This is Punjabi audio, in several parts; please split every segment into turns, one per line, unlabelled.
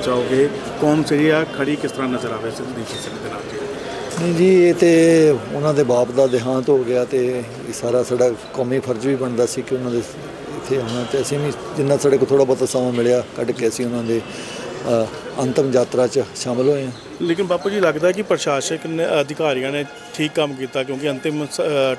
ਚਾਹੋਗੇ ਕੌਮ ਜਿਹੜੀ ਆ? ਖੜੀ ਕਿਸ ਤਰ੍ਹਾਂ ਨਜ਼ਰ ਆਵੇ ਸੰਦੀਪ ਸਿੰਘ ਦੇ ਨਾਲ? ਜੀ
ਨਹੀਂ ਜੀ ਇਹ ਤੇ ਉਹਨਾਂ ਦੇ ਬਾਪ ਦਾ ਦੇਹਾਂਤ ਹੋ ਗਿਆ ਤੇ ਇਹ ਸਾਰਾ ਸਾਡਾ ਕੌਮੀ ਫਰਜ਼ ਵੀ ਬਣਦਾ ਸੀ ਕਿ ਉਹਨਾਂ ਦੇ ਇੱਥੇ ਆਉਣਾ ਤੇ ਅਸੀਂ ਵੀ ਜਿੰਨਾ ਸਾਡੇ ਕੋਲ ਥੋੜਾ ਬਹੁਤਾ ਸਮਾਂ ਮਿਲਿਆ ਕੱਢ ਕੇ ਅਸੀਂ ਉਹਨਾਂ ਦੇ ਅੰਤਮ ਯਾਤਰਾ 'ਚ ਸ਼ਾਮਲ ਹੋਏ ਹਾਂ।
ਲੇਕਿਨ ਬਾਪੂ ਜੀ ਲੱਗਦਾ ਕਿ ਪ੍ਰਸ਼ਾਸਕ ਨੇ ਅਧਿਕਾਰੀਆਂ ਨੇ ਠੀਕ ਕੰਮ ਕੀਤਾ ਕਿਉਂਕਿ ਅੰਤਿਮ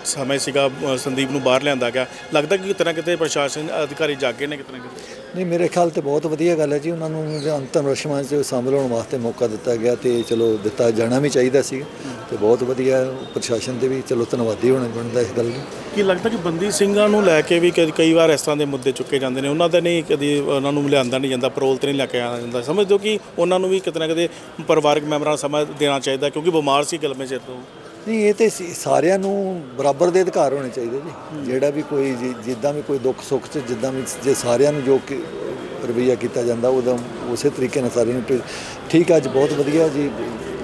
ਸਮੇਂ ਸੀਗਾ ਸੰਦੀਪ ਨੂੰ ਬਾਹਰ ਲਿਆਂਦਾ ਗਿਆ। ਲੱਗਦਾ ਕਿ ਕਿਤੇ ਨਾ ਕਿਤੇ ਪ੍ਰਸ਼ਾਸਨ ਅਧਿਕਾਰੀ ਜਾਗੇ ਨੇ ਕਿਤੇ ਨਾ ਕਿਤੇ?
ਨਹੀਂ, ਮੇਰੇ ਖਿਆਲ ਤੇ ਬਹੁਤ ਵਧੀਆ ਗੱਲ ਹੈ ਜੀ। ਉਹਨਾਂ ਨੂੰ ਅੰਤਮ ਰਸਮਾਂ 'ਚ ਸ਼ਾਮਲ ਹੋਣ ਵਾਸਤੇ ਮੌਕਾ ਦਿੱਤਾ ਗਿਆ ਤੇ ਚਲੋ ਦਿੱਤਾ ਜਾਣਾ ਵੀ ਚਾਹੀਦਾ ਸੀ ਤੇ ਬਹੁਤ ਵਧੀਆ ਪ੍ਰਸ਼ਾਸਨ ਦੇ ਵੀ ਚਲੋ ਧੰਨਵਾਦੀ ਹੋਣਾ ਬਣਦਾ ਇਸ ਗੱਲ ਨੂੰ।
ਕੀ ਲੱਗਦਾ ਕਿ ਬੰਦੀ ਸਿੰਘਾਂ ਨੂੰ ਲੈ ਕੇ ਵੀ ਕਈ ਕਈ ਵਾਰ ਇਸ ਤਰ੍ਹਾਂ ਦੇ ਮੁੱਦੇ ਚੁੱਕੇ ਜਾਂਦੇ ਨੇ? ਉਹਨਾਂ ਦਾ ਨਹੀਂ ਕਦੀ ਉਹਨਾਂ ਨੂੰ ਲਿਆਂਦਾ ਨਹੀਂ ਜਾਂਦਾ ਪਰੋਲ ਤੇ ਨਹੀਂ ਲੈ ਕੇ ਆਇਆ ਜਾਂਦਾ। ਸਮਝਦੇ ਹੋ ਕਿ ਉਹਨਾਂ ਨੂੰ ਵੀ ਕਿਤੇ ਨਾ ਕਿਤੇ ਪਰਿਵਾਰਕ ਮੈਂਬਰਾਂ ਨੂੰ ਸਮਾਂ ਦੇਣਾ ਚਾਹੀਦਾ ਕਿਉਂਕਿ ਬਿਮਾਰ ਸੀ ਗਲਮੇ ਸਿਰ ਤੋਂ।
ਨਹੀਂ ਇਹ ਤੇ ਸਾਰਿਆਂ ਨੂੰ ਬਰਾਬਰ ਦੇ ਅਧਿਕਾਰ ਹੋਣੇ ਚਾਹੀਦੇ ਜੀ। ਜਿਹੜਾ ਵੀ ਕੋਈ ਜਿ- ਜਿੱਦਾਂ ਵੀ ਕੋਈ ਦੁੱਖ ਸੁੱਖ 'ਚ ਜਿੱਦਾਂ ਵੀ ਜੇ ਸਾਰਿਆਂ ਨੂੰ ਜੋ ਕਿ ਰਵਈਆ ਕੀਤਾ ਜਾਂਦਾ ਉਹਦਾ ਉਸੇ ਤਰੀਕੇ ਨਾਲ ਸਾਰਿਆਂ ਨੂੰ ਠੀਕ ਹੈ ਅੱਜ ਬਹੁਤ ਵਧੀਆ ਜੀ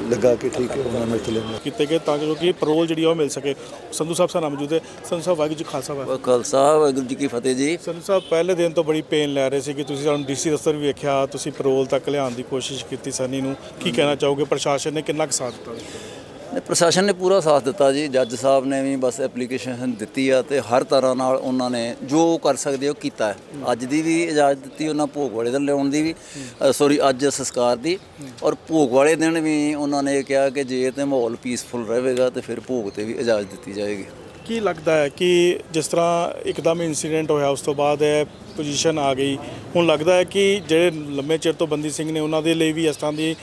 ਲੱਗਾ ਕਿ ਠੀਕ ਹੈ ਉਹਨਾਂ ਨੂੰ ਇੱਥੇ
ਕੀਤੇ ਗਏ ਤਾਂ ਜੋ ਕਿ ਪਰੋਲ ਜਿਹੜੀ ਆ ਉਹ ਮਿਲ ਸਕੇ। ਸੰਧੂ ਸਾਹਿਬ ਸਾਨੂੰ ਮੌਜੂਦ ਹੈ। ਸੰਧੂ ਸਾਹਿਬ ਵਾਹਿਗੁਰੂ ਜੀ ਕਾ ਖਾਲਸਾ ਵਾਹਿਗੁਰੂ
ਖਾਲਸਾ ਵਾਹਿਗੁਰੂ ਜੀ ਕੀ ਫਤਿਹ ਜੀ।
ਸੰਧੂ ਸਾਹਿਬ ਪਹਿਲੇ ਦਿਨ ਤੋਂ ਬੜੀ ਪੇਨ ਲੈ ਰਹੇ ਸੀ ਕਿ ਤੁਸੀਂ ਸਾਨੂੰ ਡੀਸੀ ਦਫ਼ਤਰ ਵੀ ਵੇਖਿਆ ਤੁਸੀਂ ਪਰੋਲ ਤੱਕ ਲਿਆਉਣ ਦੀ ਕੋਸ਼ਿਸ਼ ਕੀਤੀ ਸਨੀ ਨੂੰ। ਕੀ ਕਹਿਣਾ ਚਾਹੋਗੇ? ਪ੍ਰਸ਼ਾਸਨ ਨੇ ਕਿੰਨਾ ਕੁ ਸਾਥ ਦਿੱਤਾ?
ਪ੍ਰਸ਼ਾਸਨ ਨੇ ਪੂਰਾ ਸਾਥ ਦਿੱਤਾ ਜੀ। ਜੱਜ ਸਾਹਿਬ ਨੇ ਵੀ ਬਸ ਐਪਲੀਕੇਸ਼ਨ ਦਿੱਤੀ ਆ ਤੇ ਹਰ ਤਰ੍ਹਾਂ ਨਾਲ ਉਹਨਾਂ ਨੇ ਜੋ ਕਰ ਸਕਦੇ ਉਹ ਕੀਤਾ ਅੱਜ ਦੀ ਵੀ ਇਜਾਜ਼ਤ ਦਿੱਤੀ ਉਹਨਾਂ ਭੋਗ ਵਾਲੇ ਦਿਨ ਲਿਆਉਣ ਦੀ ਵੀ ਸੌਰੀ ਅੱਜ ਸੰਸਕਾਰ ਦੀ। ਔਰ ਭੋਗ ਵਾਲੇ ਦਿਨ ਵੀ ਉਹਨਾਂ ਨੇ ਕਿਹਾ ਕਿ ਜੇ ਤੇ ਮਾਹੌਲ ਪੀਸਫੁਲ ਰਹੇਗਾ ਤੇ ਫਿਰ ਭੋਗ ਤੇ ਵੀ ਇਜਾਜ਼ਤ ਦਿੱਤੀ ਜਾਏਗੀ।
ਕੀ ਲੱਗਦਾ ਹੈ ਕਿ ਜਿਸ ਤਰ੍ਹਾਂ ਇੱਕਦਮ ਇਨਸੀਡੈਂਟ ਹੋਇਆ ਉਸ ਤੋਂ ਬਾਅਦ ਇਹ ਪੋਜੀਸ਼ਨ ਆ ਗਈ? ਹੁਣ ਲੱਗਦਾ ਹੈ ਕਿ ਜਿਹੜੇ ਲੰਮੇ ਚਿਰ ਤੋਂ ਬੰਦੀ ਸਿੰਘ ਨੇ ਉਹਨਾਂ ਦੇ ਲਈ ਵੀ ਇਸ ਤਰ੍ਹਾਂ ਦੀ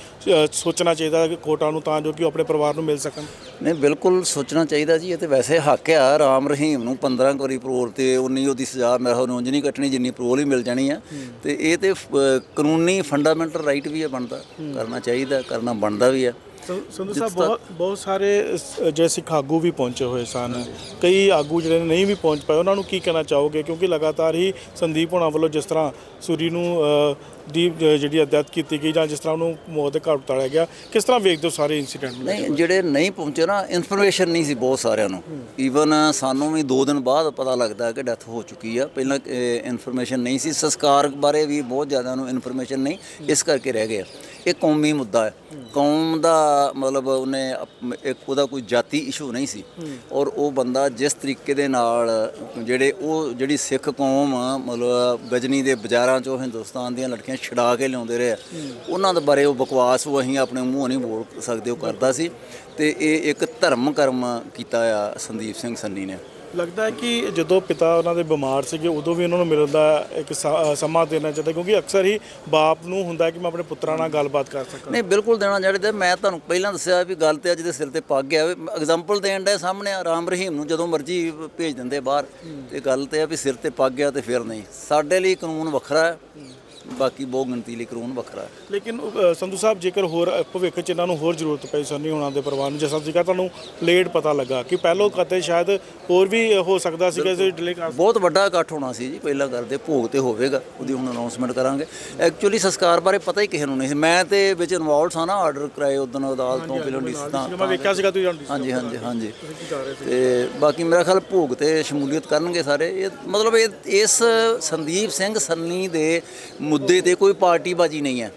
ਸੋਚਣਾ ਚਾਹੀਦਾ ਕਿ ਕੋਰਟਾਂ ਨੂੰ ਤਾਂ ਜੋ ਕਿ ਉਹ ਆਪਣੇ ਪਰਿਵਾਰ ਨੂੰ ਮਿਲ ਸਕਣ।
ਨਹੀਂ ਬਿਲਕੁਲ ਸੋਚਣਾ ਚਾਹੀਦਾ ਜੀ। ਇਹ ਤੇ ਵੈਸੇ ਹੱਕ ਆ ਰਾਮ ਰਹੀਮ ਨੂੰ 15 ਵਾਰੀ ਪਰੋਲ ਤੇ ਉਨੀ ਉਹਦੀ ਸਜ਼ਾ ਮੇਰੇ ਖਿਆਲ ਨੂੰ ਉਂਝ ਨਹੀਂ ਕੱਟਣੀ ਜਿੰਨੀ ਪਰੋਲ ਹੀ ਮਿਲ ਜਾਣੀ ਆ। ਤੇ ਇਹ ਤੇ ਕਾਨੂੰਨੀ ਫੰਡਾਮੈਂਟਲ ਰਾਈਟ ਵੀ ਹੈ ਬਣਦਾ ਕਰਨਾ ਚਾਹੀਦਾ ਕਰਨਾ ਬਣਦਾ ਵੀ
ਸੰ- ਸੰਧੂ ਸਾਹਿਬ ਬਹੁਤ ਬਹੁਤ ਸਾਰੇ ਜਿਹੜੇ ਸਿੱਖ ਆਗੂ ਵੀ ਪਹੁੰਚੇ ਹੋਏ ਸਨ ਕਈ ਆਗੂ ਜਿਹੜੇ ਨਹੀਂ ਵੀ ਪਹੁੰਚ ਪਾਏ ਉਹਨਾਂ ਨੂੰ ਕੀ ਕਹਿਣਾ ਚਾਹੋਗੇ? ਕਿਉਂਕਿ ਲਗਾਤਾਰ ਹੀ ਸੰਦੀਪ ਹੋਣਾ ਵੱਲੋਂ ਜਿਸ ਤਰ੍ਹਾਂ ਸੂਰੀ ਨੂੰ ਦੀ ਜਿਹੜੀ ਅਦੈਤ ਕੀਤੀ ਗਈ ਜਾਂ ਜਿਸ ਤਰ੍ਹਾਂ ਉਹਨੂੰ ਮੌਤ ਦੇ ਘਾਟ ਉਤਾਰਿਆ ਗਿਆ ਕਿਸ ਤਰ੍ਹਾਂ ਵੇਖਦੇ ਹੋ ਸਾਰੇ ਇਨਸੀਡੈਂਟ ਨੂੰ
ਨਹੀਂ ਜਿਹੜੇ ਨਹੀਂ ਪਹੁੰਚੇ ਨਾ ਇਨਫੋਰਮੇਸ਼ਨ ਨਹੀਂ ਸੀ ਬਹੁਤ ਸਾਰਿਆਂ ਨੂੰ। ਈਵਨ ਸਾਨੂੰ ਵੀ 2 ਦਿਨ ਬਾਅਦ ਪਤਾ ਲੱਗਦਾ ਕਿ ਡੈਥ ਹੋ ਚੁੱਕੀ ਆ। ਪਹਿਲਾਂ ਇਨਫੋਰਮੇਸ਼ਨ ਨਹੀਂ ਸੀ। ਸੰਸਕਾਰ ਬਾਰੇ ਵੀ ਬਹੁਤ ਜ਼ਿਆਦਾ ਨੂੰ ਇਨਫੋਰਮੇਸ਼ਨ ਨਹੀਂ ਇਸ ਕਰਕੇ ਰਹਿ ਗਏ ਆ। ਇਹ ਕੌਮੀ ਮੁੱਦਾ ਹੈ। ਕੌਮ ਦਾ ਮਤਲਬ ਉਹਨੇ ਇੱਕ ਉਹਦਾ ਕੋਈ ਜਾਤੀ ਇਸ਼ੂ ਨਹੀਂ ਸੀ। ਔਰ ਉਹ ਬੰਦਾ ਜਿਸ ਤਰੀਕੇ ਦੇ ਨਾਲ ਜਿਹੜੇ ਉਹ ਜਿਹੜੀ ਸਿੱਖ ਕੌਮ ਮਤਲਬ ਗਜਨੀ ਦੇ ਬਾਜ਼ਾਰਾਂ ਚੋਂ ਹਿੰਦੁਸਤਾਨ ਦੀਆਂ ਲੜਕੀਆਂ ਛਡਾ ਕੇ ਲਿਆਉਂਦੇ ਰਹੇ। ਉਹਨਾਂ ਦੇ ਬਾਰੇ ਉਹ ਬਕਵਾਸ ਉਹ ਅਸੀਂ ਆਪਣੇ ਮੂੰਹੋਂ ਨਹੀਂ ਬੋਲ ਸਕਦੇ ਉਹ ਕਰਦਾ ਸੀ। ਤੇ ਇਹ ਇੱਕ ਧਰਮ ਕਰਮ ਕੀਤਾ ਆ ਸੰਦੀਪ ਸਿੰਘ ਸੰਨੀ ਨੇ।
ਲੱਗਦਾ ਹੈ ਕਿ ਜਦੋਂ ਪਿਤਾ ਉਹਨਾਂ ਦੇ ਬਿਮਾਰ ਸੀਗੇ ਉਦੋਂ ਵੀ ਉਹਨਾਂ ਨੂੰ ਮਿਲਣ ਦਾ ਇੱਕ ਸਮਾਂ ਦੇਣਾ ਚਾਹੀਦਾ ਕਿਉਂਕਿ ਅਕਸਰ ਹੀ ਬਾਪ ਨੂੰ ਹੁੰਦਾ ਕਿ ਮੈਂ ਆਪਣੇ ਪੁੱਤਰਾਂ ਨਾਲ ਗੱਲਬਾਤ ਕਰ ਸਕਾਂ।
ਨਹੀਂ ਬਿਲਕੁਲ ਦੇਣਾ ਚਾਹੀਦਾ ਮੈਂ ਤੁਹਾਨੂੰ ਪਹਿਲਾਂ ਦੱਸਿਆ ਵੀ ਗੱਲ ਤੇ ਅੱਜ ਦੇ ਸਿਰ ਤੇ ਪੱਗ ਗਿਆ ਐਗਜ਼ਾਮਪਲ ਦੇਣ ਦਾ ਸਾਹਮਣੇ ਆ ਰਾਮ ਰਹੀਮ ਨੂੰ ਜਦੋਂ ਮਰਜ਼ੀ ਭੇਜ ਦਿੰਦੇ ਬਾਹਰ। ਤੇ ਗੱਲ ਤੇ ਆ ਵੀ ਸਿਰ ਤੇ ਪੱਗ ਗਿਆ ਤੇ ਫਿਰ ਨਹੀਂ। ਸਾਡੇ ਲਈ ਕਾਨੂੰਨ ਵੱਖਰਾ ਹੈ। ਬਾਕੀ ਬਹੁ ਗਿਣਤੀ ਲਈ ਕਾਨੂੰਨ ਵੱਖਰਾ ਹੈ।
ਲੇਕਿਨ ਅ, ਸੰਧੂ ਸਾਹਿਬ ਜੇਕਰ ਹੋਰ ਅ, ਭਵਿੱਖ ਚ ਇਹਨਾਂ ਨੂੰ ਹੋਰ ਜ਼ਰੂਰਤ ਪਈ ਸੰਨੀ ਹੋਣਾ ਦੇ ਪਰਿਵਾਰ ਨੂੰ ਜਿਸ ਤਰ੍ਹਾਂ ਤੁਹਾਨੂੰ ਲੇਟ ਪਤਾ ਲੱਗਾ ਕਿ ਪਹਿਲੋਂ ਕਤੇ ਸ਼ਾਇਦ ਹੋਰ ਵੀ ਹੋ ਸਕਦਾ ਸੀ ਕਿ ਡਿਲੇ ਕਰ
ਬਹੁਤ ਵੱਡਾ ਇਕੱਠ ਹੋਣਾ ਸੀ ਜੀ ਪਹਿਲਾਂ ਕਰਦੇ ਭੋਗ ਤੇ ਹੋਵੇਗਾ ਉਹਦੀ ਹੁਣ ਅਨਾਉਂਸਮੈਂਟ ਕਰਾਂਗੇ। ਐਕਚੁਅਲੀ ਸੰਸਕਾਰ ਬਾਰੇ ਪਤਾ ਹੀ ਕਿਸੇ ਨੂੰ ਨਹੀਂ ਸੀ। ਮੈਂ ਤੇ ਵਿੱਚ ਇਨਵੋਲਡ ਸਾਂ ਨਾ ਆਰਡਰ ਕਰਾਏ ਉਦੋਂ ਅਦਾਲਤ ਤੋਂ ਪਹਿਲਾਂ ਡੀਸੀ ਤਾਂ
ਮੈਂ ਵੇਖਿਆ ਸੀਗਾ ਤੁਸੀਂ
ਹਾਂਜੀ ਹਾਂਜੀ ਹਾਂਜੀ। ਤੇ ਬਾਕੀ ਮੇਰਾ ਖਿਆਲ ਭੋਗ ਤੇ ਸ਼ਮੂਲੀਅਤ ਕਰਨਗੇ ਸਾਰੇ। ਇਹ ਮਤਲਬ ਇਹ ਇਸ ਸੰਦੀਪ ਸਿੰਘ ਸੰਨੀ ਦੇ ਮੁੱਦੇ ਤੇ ਕੋਈ ਪਾਰਟੀਬਾਜੀ ਨਹੀਂ ਹੈ।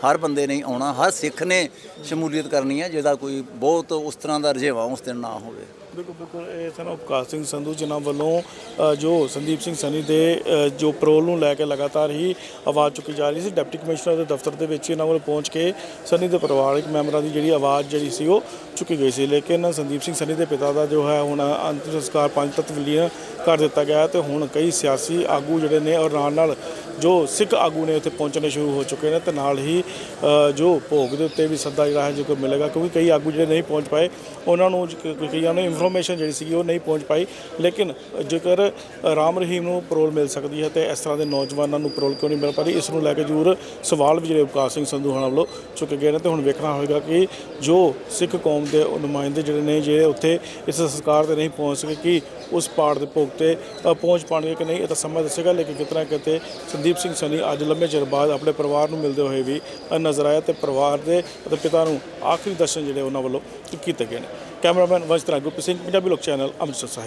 ਹਰ ਬੰਦੇ ਨੇ ਆਉਣਾ, ਹਰ ਸਿੱਖ ਨੇ ਸ਼ਮੂਲੀਅਤ ਕਰਨੀ ਹੈ, ਜਿਹਦਾ ਕੋਈ ਬਹੁਤ ਉਸ ਤਰ੍ਹਾਂ ਦਾ ਰੁਝੇਵਾਂ ਉਸ ਦਿਨ ਨਾ ਹੋਵੇ।
ਬਿਲਕੁਲ ਬਿਲਕੁਲ। ਇਹ ਸਨ ਉਪਕਾਰ ਸਿੰਘ ਸੰਧੂ ਜਿਨ੍ਹਾਂ ਵੱਲੋਂ ਜੋ ਸੰਦੀਪ ਸਿੰਘ ਸਨੀ ਦੇ ਜੋ ਪਰੋਲ ਨੂੰ ਲੈ ਕੇ ਲਗਾਤਾਰ ਹੀ ਆਵਾਜ਼ ਚੁੱਕੀ ਜਾ ਰਹੀ ਸੀ, ਡਿਪਟੀ ਕਮਿਸ਼ਨਰ ਦੇ ਦਫ਼ਤਰ ਦੇ ਵਿੱਚ ਇਹਨਾਂ ਵੱਲੋਂ ਪਹੁੰਚ ਕੇ ਸਨੀ ਦੇ ਪਰਿਵਾਰਕ ਮੈਂਬਰਾਂ ਦੀ ਜਿਹੜੀ ਆਵਾਜ਼ ਜਿਹੜੀ ਸੀ ਉਹ ਚੁੱਕੀ ਗਈ ਸੀ। ਲੇਕਿਨ ਸੰਦੀਪ ਸਿੰਘ ਸਨੀ ਦੇ ਪਿਤਾ ਦਾ ਜੋ ਹੈ ਹੁਣ ਅੰਤਿਮ ਸੰਸਕਾਰ ਪੰਜ ਤੱਤ ਵਿਲੀਨ ਕਰ ਦਿੱਤਾ ਗਿਆ ਤੇ ਹੁਣ ਕਈ ਸਿਆਸੀ ਆਗੂ ਜਿਹੜੇ ਨੇ ਔਰ ਨਾਲ ਨਾਲ ਜੋ ਸਿੱਖ ਆਗੂ ਨੇ ਉੱਥੇ ਪਹੁੰਚਣੇ ਸ਼ੁਰੂ ਹੋ ਚੁੱਕੇ ਨੇ ਤੇ ਨਾਲ ਹੀ ਜੋ ਭੋਗ ਦੇ ਉੱਤੇ ਵੀ ਸੱਦਾ ਜਿਹੜਾ ਹੈ ਜੋ ਕੋਈ ਮਿਲੇਗਾ, ਕਿਉਂਕਿ ਕਈ ਆਗੂ ਜਿਹੜੇ ਨਹੀਂ ਪਹੁੰਚ ਪਾਏ, ਉਹਨਾਂ ਨੂੰ ਕਈਆਂ ਨੂੰ ਇਨਫੋਰਮੇਸ਼ਨ ਜਿਹੜੀ ਸੀਗੀ ਉਹ ਨਹੀਂ ਪਹੁੰਚ ਪਾਈ। ਲੇਕਿਨ ਜੇਕਰ ਰਾਮ ਰਹੀਮ ਨੂੰ ਪਰੋਲ ਮਿਲ ਸਕਦੀ ਹੈ ਤੇ ਇਸ ਤਰ੍ਹਾਂ ਦੇ ਨੌਜਵਾਨਾਂ ਨੂੰ ਪਰੋਲ ਕਿਉਂ ਨਹੀਂ ਮਿਲ ਪਾ ਰਹੀ ਇਸ ਨੂੰ ਲੈ ਕੇ ਜ਼ਰੂਰ ਸਵਾਲ ਵੀ ਜਿਹੜੇ ਉਪਕਾਰ ਸਿੰਘ ਸੰਧੂ ਹਣਾ ਵੱਲੋਂ ਚੁੱਕੇ ਗਏ ਨੇ ਤੇ ਹੁਣ ਵੇਖਣਾ ਹੋਵੇਗਾ ਕਿ ਜੋ ਸਿੱਖ ਕੌਮ ਦੇ ਨੁਮਾਇੰਦੇ ਜਿਹੜੇ ਨੇ, ਜਿਹੜੇ ਉੱਥੇ ਇਸ ਸੰਸਕਾਰ ਤੇ ਨਹੀਂ ਪਹੁੰਚ ਸਕੇ, ਕਿ ਉਸ ਪਾੜ ਦੇ ਭੋਗ ਤੇ ਪਹੁੰਚ ਪਾਣਗੇ ਕਿ ਨਹੀਂ? ਇਹ ਤਾਂ ਸਮਾਂ ਦੱਸੇਗਾ, ਲੇਕਿਨ ਕਿਤਨਾ ਕਿਤੇ ਸੰਦੀਪ ਸਿੰਘ ਸਨੀ ਅੱਜ ਲੰਮੇ ਚਿਰ ਬਾਅਦ ਆਪਣੇ ਪਰਿਵਾਰ ਨੂੰ ਮਿਲਦੇ ਹੋਏ ਵੀ ਨਜ਼ਰ ਆਇਆ ਤੇ ਪਰਿਵਾਰ ਦੇ ਅਤੇ ਪਿਤਾ ਨੂੰ ਆਖਰੀ ਦਰਸ਼ਨ ਜਿਹੜੇ ਉਹਨਾਂ ਵੱਲੋਂ ਕੀਤੇ ਗਏ ਨੇ। ਕੈਮਰਾਮੈਨ ਵੰਸ਼ ਗੁਰਪ੍ਰੀਤ ਸਿੰਘ ਪੰਜਾਬੀ ਲੋਕ ਚੈਨਲ ਅੰਮ੍ਰਿਤਸਰ ਸਾਹਿਬ।